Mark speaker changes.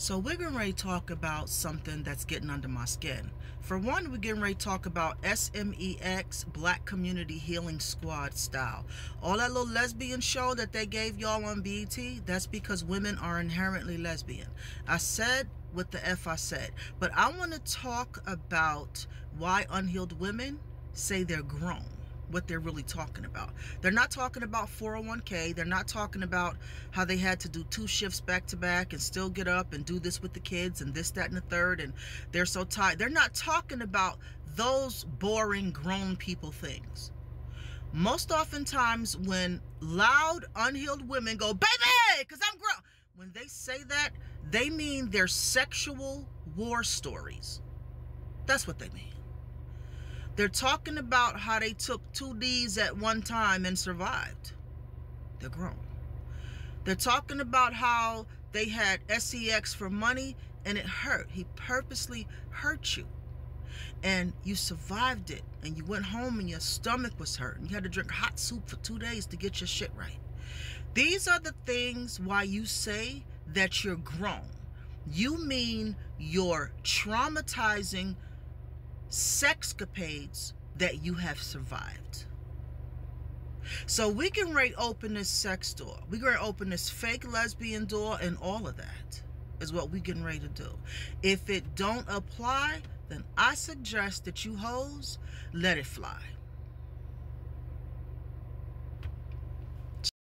Speaker 1: So we're getting ready to talk about something that's getting under my skin. For one, we're getting ready to talk about SMEX Black Community Healing Squad style. All that little lesbian show that they gave y'all on BET, that's because women are inherently lesbian. I said what the F I said, but I want to talk about why unhealed women say they're grown what they're really talking about. They're not talking about 401k. They're not talking about how they had to do two shifts back to back and still get up and do this with the kids and this, that, and the third. And they're so tired. They're not talking about those boring grown people things. Most oftentimes when loud, unhealed women go, baby, because I'm grown. When they say that, they mean their sexual war stories. That's what they mean. They're talking about how they took two D's at one time and survived. They're grown. They're talking about how they had sex for money and it hurt. He purposely hurt you. And you survived it. And you went home and your stomach was hurt. And you had to drink hot soup for two days to get your shit right. These are the things why you say that you're grown. You mean you're traumatizing sexcapades that you have survived. So we can rate open this sex door. We can open this fake lesbian door and all of that is what we getting ready to do. If it don't apply, then I suggest that you hoes let it fly.